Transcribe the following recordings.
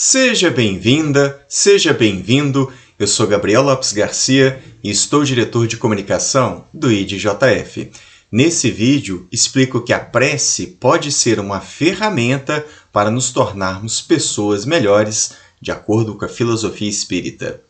Seja bem-vinda, seja bem-vindo. Eu sou Gabriel Lopes Garcia e estou diretor de comunicação do IDJF. Nesse vídeo, explico que a prece pode ser uma ferramenta para nos tornarmos pessoas melhores, de acordo com a filosofia espírita.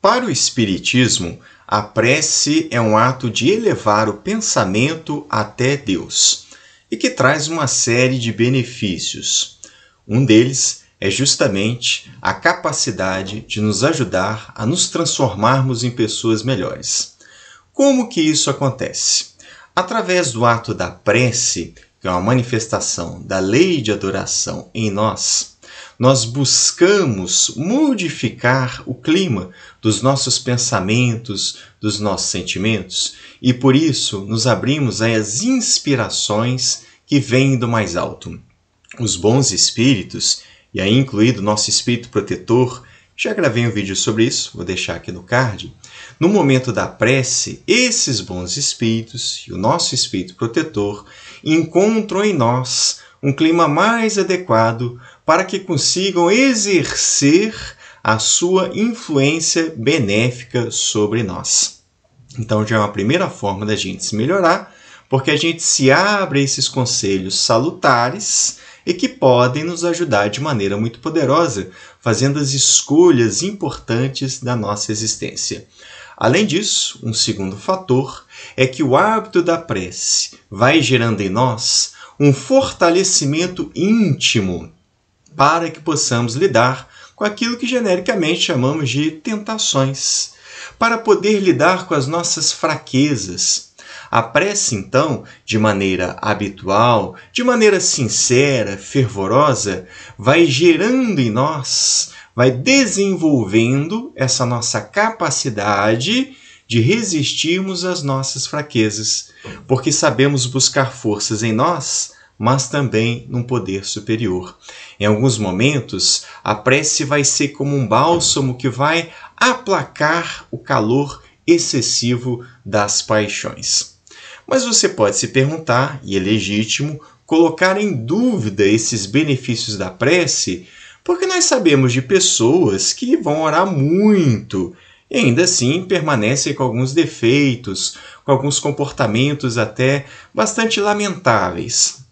Para o Espiritismo, a prece é um ato de elevar o pensamento até Deus e que traz uma série de benefícios. Um deles é justamente a capacidade de nos ajudar a nos transformarmos em pessoas melhores. Como que isso acontece? Através do ato da prece, que é uma manifestação da lei de adoração em nós, nós buscamos modificar o clima dos nossos pensamentos, dos nossos sentimentos, e por isso nos abrimos às inspirações que vêm do mais alto. Os bons espíritos, e aí incluído nosso espírito protetor, já gravei um vídeo sobre isso, vou deixar aqui no card. No momento da prece, esses bons espíritos e o nosso espírito protetor encontram em nós um clima mais adequado para que consigam exercer a sua influência benéfica sobre nós. Então, já é uma primeira forma da gente se melhorar, porque a gente se abre a esses conselhos salutares e que podem nos ajudar de maneira muito poderosa, fazendo as escolhas importantes da nossa existência. Além disso, um segundo fator é que o hábito da prece vai gerando em nós um fortalecimento íntimo para que possamos lidar com aquilo que genericamente chamamos de tentações, para poder lidar com as nossas fraquezas. A prece, então, de maneira habitual, de maneira sincera, fervorosa, vai gerando em nós, vai desenvolvendo essa nossa capacidade de resistirmos às nossas fraquezas, porque sabemos buscar forças em nós mas também num poder superior. Em alguns momentos, a prece vai ser como um bálsamo que vai aplacar o calor excessivo das paixões. Mas você pode se perguntar, e é legítimo, colocar em dúvida esses benefícios da prece, porque nós sabemos de pessoas que vão orar muito e ainda assim permanecem com alguns defeitos, com alguns comportamentos até bastante lamentáveis.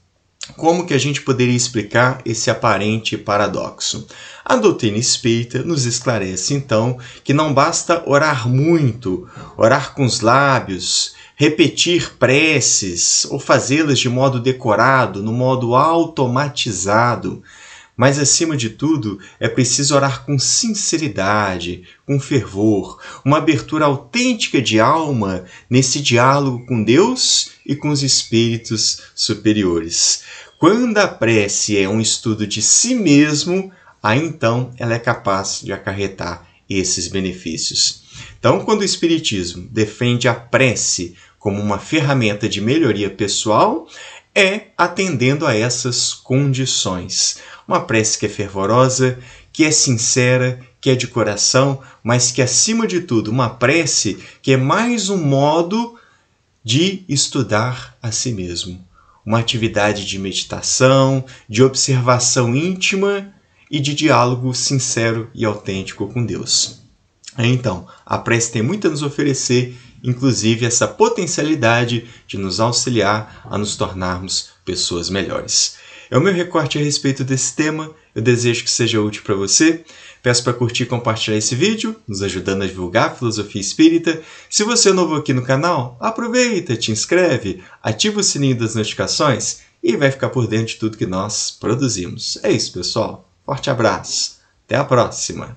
Como que a gente poderia explicar esse aparente paradoxo? A doutrina espírita nos esclarece então que não basta orar muito, orar com os lábios, repetir preces ou fazê-las de modo decorado, no modo automatizado. Mas, acima de tudo, é preciso orar com sinceridade, com fervor, uma abertura autêntica de alma nesse diálogo com Deus e com os espíritos superiores. Quando a prece é um estudo de si mesmo, aí então ela é capaz de acarretar esses benefícios. Então, quando o Espiritismo defende a prece como uma ferramenta de melhoria pessoal, é atendendo a essas condições. Uma prece que é fervorosa, que é sincera, que é de coração, mas que, acima de tudo, uma prece que é mais um modo de estudar a si mesmo. Uma atividade de meditação, de observação íntima e de diálogo sincero e autêntico com Deus. Então, a prece tem muito a nos oferecer, inclusive essa potencialidade de nos auxiliar a nos tornarmos pessoas melhores. É o meu recorte a respeito desse tema. Eu desejo que seja útil para você. Peço para curtir e compartilhar esse vídeo, nos ajudando a divulgar a filosofia espírita. Se você é novo aqui no canal, aproveita, te inscreve, ativa o sininho das notificações e vai ficar por dentro de tudo que nós produzimos. É isso, pessoal. Forte abraço. Até a próxima.